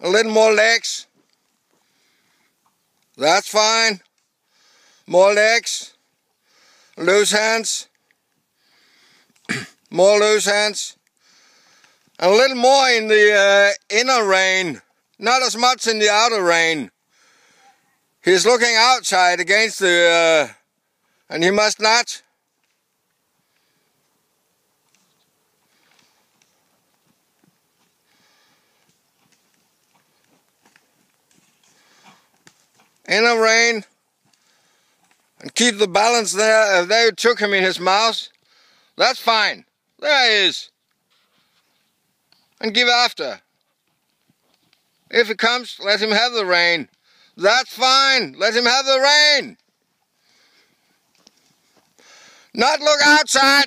A little more legs. That's fine. More legs. Loose hands. more loose hands. And A little more in the uh, inner rein. Not as much in the outer rein. He's looking outside against the... Uh, and he must not. Inner rein and keep the balance there. If they took him in his mouth, that's fine. There he is. And give after. If he comes, let him have the rein. That's fine. Let him have the rein. Not look outside.